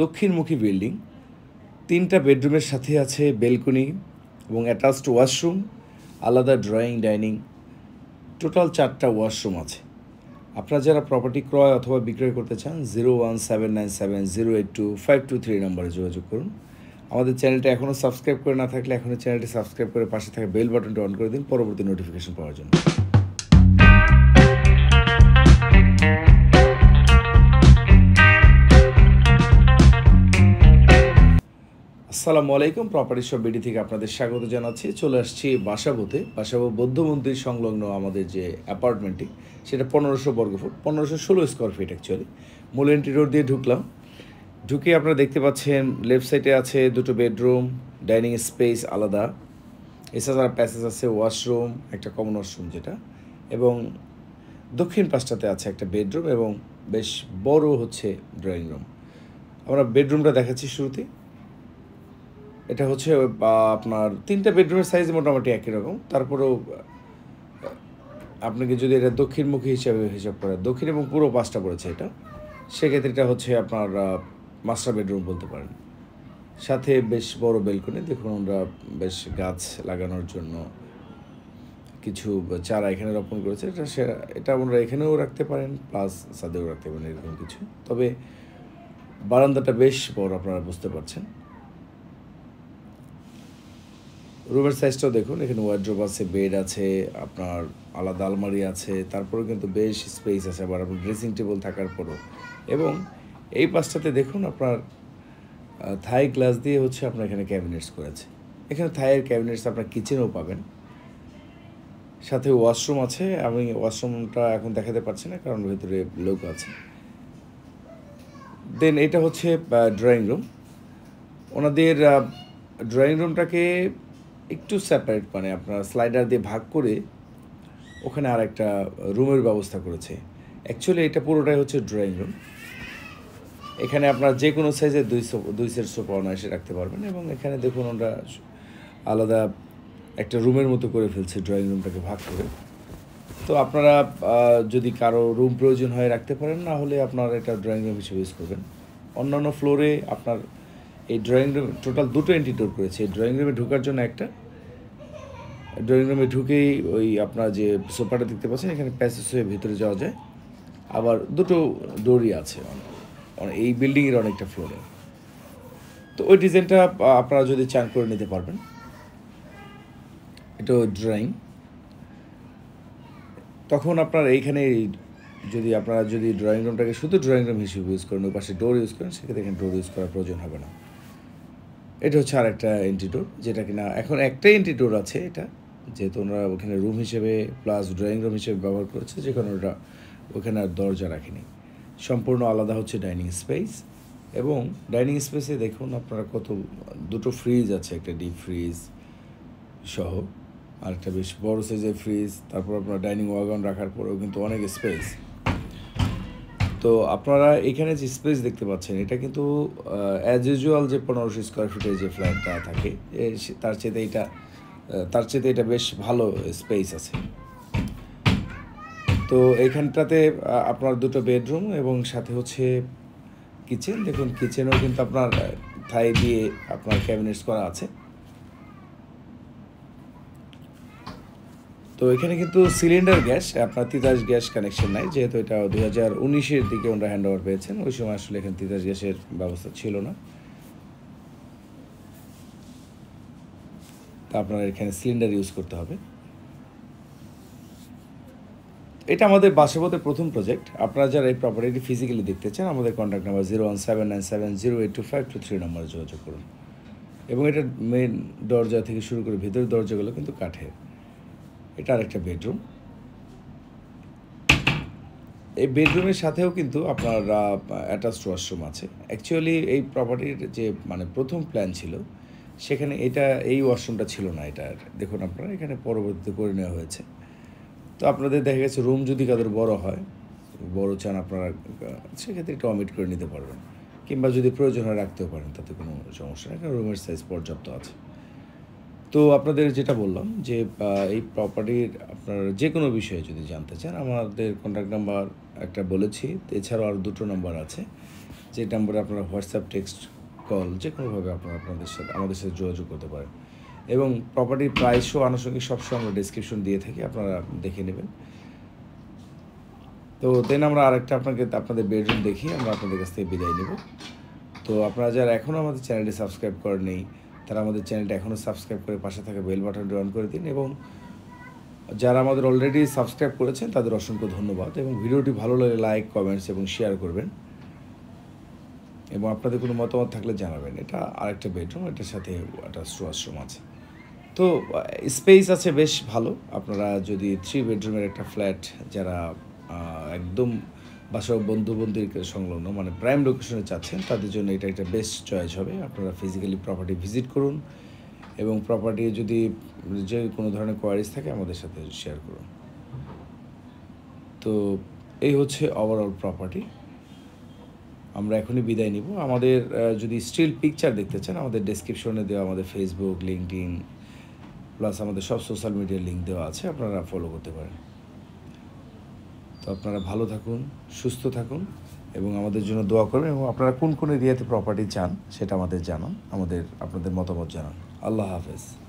দক্ষিণমুখী building. তিনটা বেডরুমের সাথে আছে বেলকনি এবং অ্যাটাচড ওয়াশরুম আলাদা ড্রয়িং ডাইনিং টোটাল চারটা ওয়াশরুম আছে। আপনারা যারা প্রপার্টি ক্রয় অথবা বিক্রয় করতে চান zero one seven nine seven zero eight two five two three নম্বরে যোগাযোগ করুন। আমাদের চ্যানেলটা এখনও সাবস্ক্রাইব করে না থাকলে এখনও চ্যানেলটি সাবস্ক্রাইব করে পাশে থাকা বেল বাটনটি অন করে দিন, পরবর্তী নোটিফিকেশন পাওয়ার জন্য। আসসালামু আলাইকুম প্রপার্টি শপ বিডি থেকে আপনাদের স্বাগত জানাচ্ছি। চলে আসছি বাসাবোতে। বাসাবো বৌদ্ধ মন্দির সংলগ্ন আমাদের যে অ্যাপার্টমেন্টটি, সেটা পনেরোশো বর্গফুট পনেরোশো ষোলো স্কোয়ার ফিট অ্যাকচুয়ালি মূল এন্ট্রি রোড দিয়ে ঢুকলাম। ঢুকে আপনারা দেখতে পাচ্ছেন লেফট সাইডে আছে দুটো বেডরুম ডাইনিং স্পেস আলাদা। এছাড়া প্যাসেজ আছে ওয়াশরুম একটা কমন ওয়াশরুম যেটা। এবং দক্ষিণ পাশটাতে আছে একটা বেডরুম এবং বেশ বড় হচ্ছে ড্রয়িং রুম আমরা বেডরুমটা দেখাচ্ছি শুরুতে। এটা হচ্ছে আপনার তিনটা বেডরুমের সাইজ মোটামুটি একই রকম। তারপরেও আপনাকে যদি এটা দক্ষিণমুখী হিসাবে হিসাব করে দক্ষিণ এবং পুরো পাঁচটা পড়েছে এটা, সেক্ষেত্রে এটা হচ্ছে আপনার মাস্টার বেডরুম বলতে পারেন। সাথে বেশ বড় বেলকনি দেখুন আমরা বেশ গাছ লাগানোর জন্য কিছু চারা এখানে রোপণ করেছে। এটা সে, এটা আমরা এখানেও রাখতে পারেন প্লাস ছাদেও রাখতে পারেন, এরকম কিছু। তবে বারান্দাটা বেশ বড়, আপনারা বুঝতে পারছেন। রুমের সাইজটাও দেখুন, এখানে ওয়ার্ড্রোব আছে বেড আছে, আপনার আলাদা আলমারি আছে, তারপরেও কিন্তু বেশ স্পেস আছে আবার আপনার ড্রেসিং টেবিল থাকার পরও। এবং এই পাশটাতে দেখুন আপনার থাই গ্লাস দিয়ে হচ্ছে আপনার এখানে ক্যাবিনেটস করেছে। এখানে থাইয়ের ক্যাবিনেটস আপনার কিচেনেও পাবেন। সাথে ওয়াশরুম আছে, আমি ওয়াশরুমটা এখন দেখাতে পারছি না, কারণ ভেতরে লোক আছে। দেন এটা হচ্ছে ড্রয়িং রুম ওনাদের ড্রয়িং রুমটাকে একটু সেপারেট মানে আপনার স্লাইডার দিয়ে ভাগ করে ওখানে আর একটা রুমের ব্যবস্থা করেছে। অ্যাকচুয়ালি এটা পুরোটাই হচ্ছে ড্রয়িং রুম এখানে আপনার যে কোনো সাইজের দুই দুই সেট সোফা অনায়াসে রাখতে পারবেন এবং এখানে দেখুন আমরা আলাদা একটা রুমের মতো করে ফেলছে ড্রয়িং রুমটাকে ভাগ করে। তো আপনারা যদি কারও রুম প্রয়োজন হয় রাখতে পারেন, না হলে আপনারা এটা ড্রয়িং রুম হিসেবে ইউজ করবেন। অন্যান্য ফ্লোরে আপনার এই ড্রয়িং রুম টোটাল দুটো এন্ট্রি ডোর করেছে। এই ড্রয়িং রুমে ঢোকার জন্য একটা। ড্রয়িং রুমে ঢুকেই ওই আপনার যে সোফাটা দেখতে পাচ্ছেন, এখানে প্যাসেজ হয়ে ভিতরে যাওয়া যায়। আবার দুটো ডোরই আছে। অনে- এই বিল্ডিংয়ের অনেকটা ফ্লোরে তো ওই ডিজাইনটা আপনারা যদি চান করে নিতে পারবেন। এটা ড্রয়িং তখন আপনার এইখানে যদি আপনারা যদি ড্রয়িং রুমটাকে শুধু ড্রয়িং রুম হিসেবে ইউজ করেন, ওই পাশে ডোর ইউজ করেন, সেক্ষেত্রে এখানে ডোর ইউজ করার প্রয়োজন হবে না। এটা হচ্ছে আর একটা এন্ট্রি ডোর যেটা কিনা এখন একটাই এন্ট্রি আছে এটা, যেহেতু ওনারা ওখানে রুম হিসেবে প্লাস ড্রয়িং রুম হিসেবে ব্যবহার করেছে যেখানে ওটা ওখানে আর দরজা রাখেনি। সম্পূর্ণ আলাদা হচ্ছে ডাইনিং স্পেস এবং ডাইনিং স্পেসে দেখুন আপনারা কত, দুটো ফ্রিজ আছে, একটা ডিপ ফ্রিজ সহ আর একটা বেশ বড় সাইজের ফ্রিজ তারপর আপনার ডাইনিং ওয়াগন রাখার পরেও কিন্তু অনেক স্পেস তো আপনারা এখানে যে স্পেস দেখতে পাচ্ছেন, এটা কিন্তু অ্যাজ ইউজুয়াল যে পনেরোশো স্কোয়ার ফিটের যে ফ্ল্যাটটা থাকে তার চেয়ে এটা তার চেয়ে এটা বেশ ভালো স্পেস আছে। তো এইখানটাতে আপনার দুটো বেডরুম এবং সাথে হচ্ছে কিচেন দেখুন কিচেনও কিন্তু আপনার থাই দিয়ে আপনার ক্যাবিনেটস করা আছে। তো এখানে কিন্তু সিলিন্ডার গ্যাস আপনার তিতাস গ্যাস কানেকশন নাই, যেহেতু এটা দু হাজার উনিশের দিকে ওনারা হ্যান্ড ওভার পেয়েছেন, ওই সময় আসলে এখানে তিতাস গ্যাসের ব্যবস্থা ছিল না। তা আপনার এখানে সিলিন্ডার ইউজ করতে হবে। এটা আমাদের বাসাবোধের প্রথম প্রজেক্ট আপনারা যারা এই প্রপার্টিটি ফিজিক্যালি দেখতে চান, আমাদের contact number zero one seven nine seven zero eight two five two three নম্বরে যোগাযোগ করুন। এবং এটার মেন দরজা থেকে শুরু করে ভেতরের দরজাগুলো কিন্তু কাঠের। এটা আরেকটা বেডরুম এই বেডরুমের সাথেও কিন্তু আপনার অ্যাটাচড ওয়াশরুম আছে। অ্যাকচুয়ালি এই প্রপার্টির যে মানে প্রথম প্ল্যান ছিল, সেখানে এটা, এই ওয়াশরুমটা ছিল না এটার। দেখুন আপনারা, এখানে পরবর্তীতে করে নেওয়া হয়েছে। তো আপনাদের দেখা গেছে রুম যদি কাদের বড় হয়, বড় চান আপনারা সেক্ষেত্রে একটু অমিট করে নিতে পারবেন। কিংবা যদি প্রয়োজন হয় রাখতেও পারেন, তাতে কোনো সমস্যা নেই, কারণ রুমের সাইজ পর্যাপ্ত আছে। তো আপনাদের যেটা বললাম যে এই প্রপার্টির আপনার যে কোনো বিষয়ে যদি জানতে চান, আমাদের কন্ট্যাক্ট নাম্বার একটা বলেছি, এছাড়াও আর দুটো নাম্বার আছে। যে নাম্বারে আপনারা হোয়াটসঅ্যাপ টেক্সট কল যে কোনোভাবে আপনারা আপনাদের সাথে, আমাদের সাথে যোগাযোগ করতে পারেন। এবং প্রপার্টির প্রাইসও আনুষঙ্গিক সবসময় আমরা ডিসক্রিপশন দিয়ে থাকি, আপনারা দেখে নেবেন। তো দেন আমরা আরেকটা আপনাকে, আপনাদের বেডরুম দেখি, আমরা আপনাদের কাছ থেকে বিদায় নেব। তো আপনারা যারা এখনও আমাদের চ্যানেলটি সাবস্ক্রাইব করেন নেই তারা আমাদের চ্যানেলটা এখনও সাবস্ক্রাইব করে পাশে থাকা বেল বাটনটি অন করে দিন এবং যারা আমাদের অলরেডি সাবস্ক্রাইব করেছেন, তাদের অসংখ্য ধন্যবাদ এবং ভিডিওটি ভালো লাগলে লাইক কমেন্টস এবং শেয়ার করবেন। এবং আপনাদের কোনো মতামত থাকলে জানাবেন। এটা আরেকটা বেডরুম এটার সাথে একটা ওয়াশরুম আছে। তো স্পেস আছে বেশ ভালো। আপনারা যদি থ্রি বেডরুমের একটা ফ্ল্যাট যারা একদম বাসা বন্ধু বন্ধুর সংলগ্ন মানে প্রাইম লোকেশনে চাচ্ছেন তাদের জন্য এটা একটা বেস্ট চয়েস হবে। আপনারা ফিজিক্যালি প্রপার্টি ভিজিট করুন এবং প্রপার্টি যদি যে কোনো ধরনের কোয়ারিজ থাকে আমাদের সাথে শেয়ার করুন। তো এই হচ্ছে ওভারঅল প্রপার্টি আমরা এখনই বিদায় নিব। আমাদের যদি স্টিল পিকচার দেখতে চান, আমাদের ডেসক্রিপশনে দেওয়া আমাদের ফেসবুক লিঙ্কডিন প্লাস আমাদের সব সোশ্যাল মিডিয়ার লিঙ্ক দেওয়া আছে, আপনারা ফলো করতে পারেন। তো আপনারা ভালো থাকুন, সুস্থ থাকুন এবং আমাদের জন্য দোয়া করবেন এবং আপনারা কোন কোন এরিয়াতে প্রপার্টি চান সেটা আমাদের জানান, আমাদের, আপনাদের মতামত জানান। আল্লাহ হাফেজ।